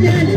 Terima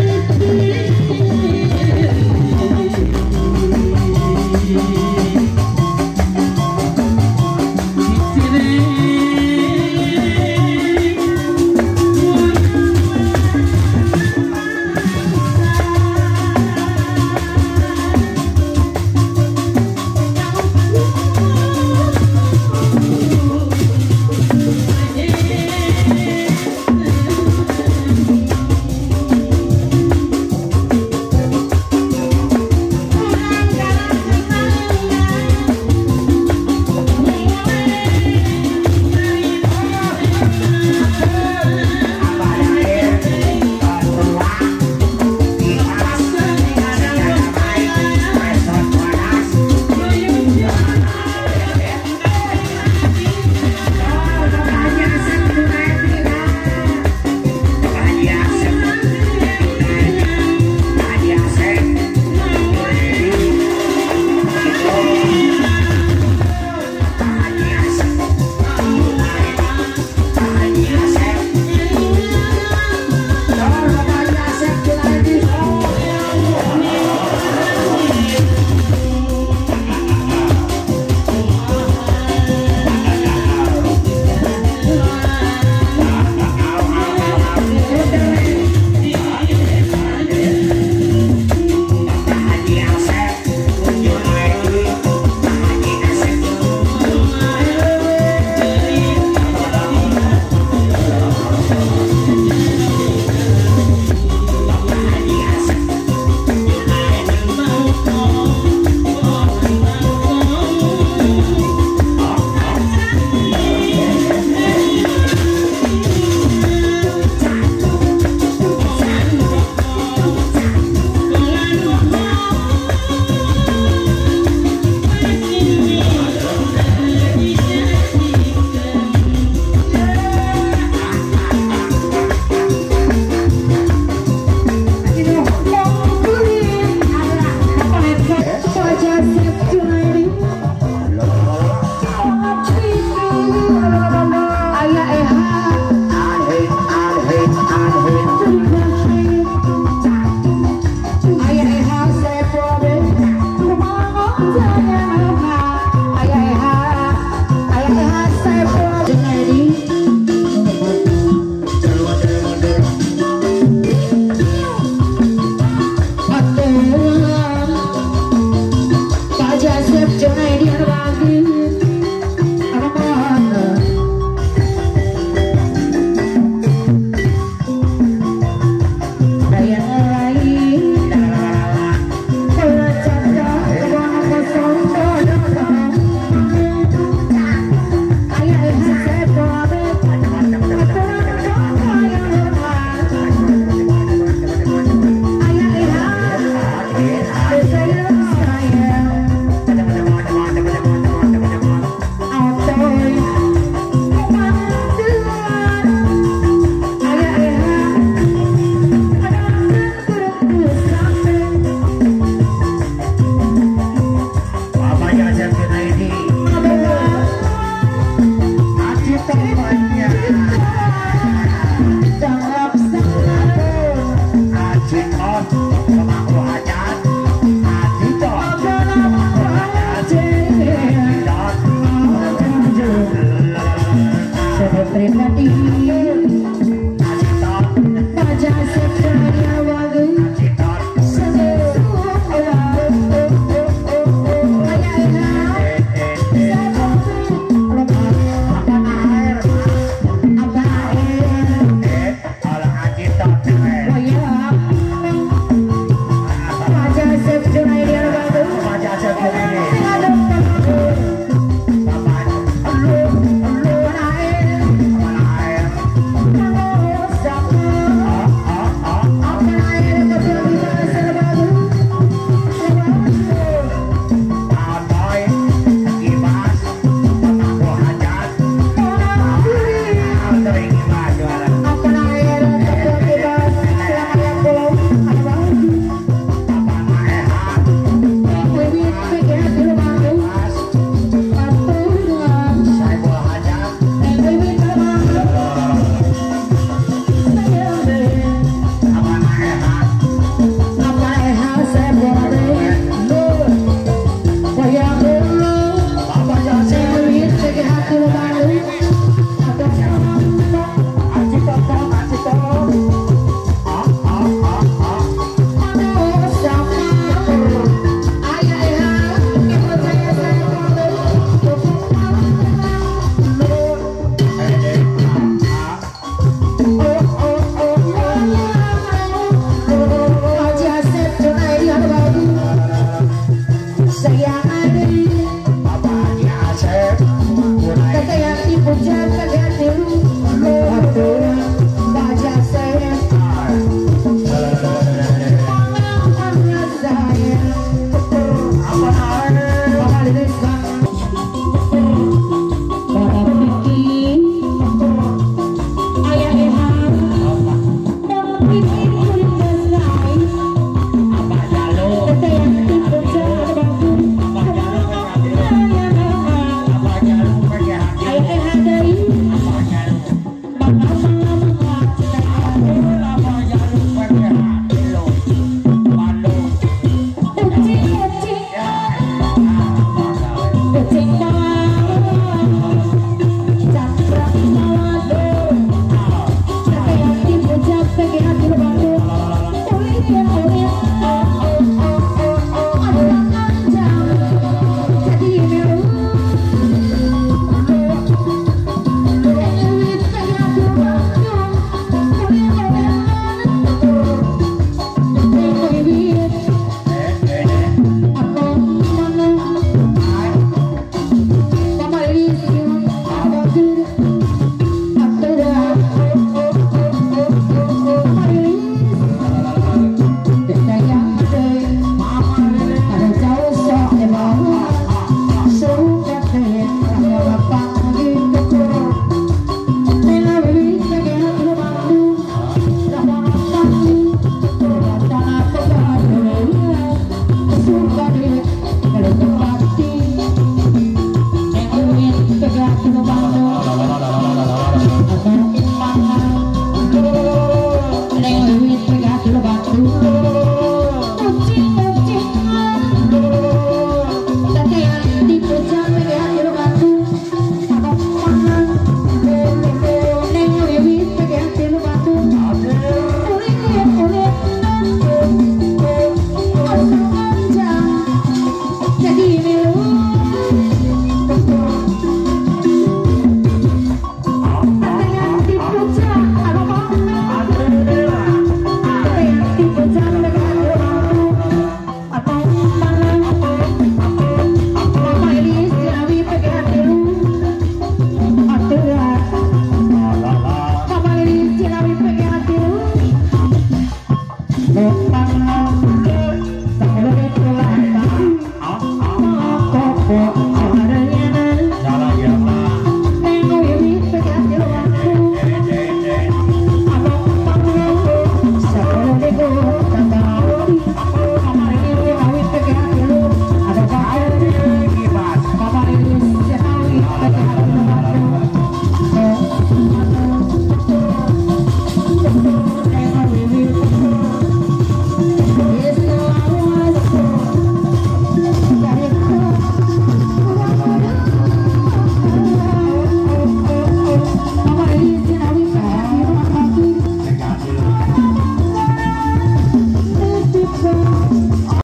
kasih.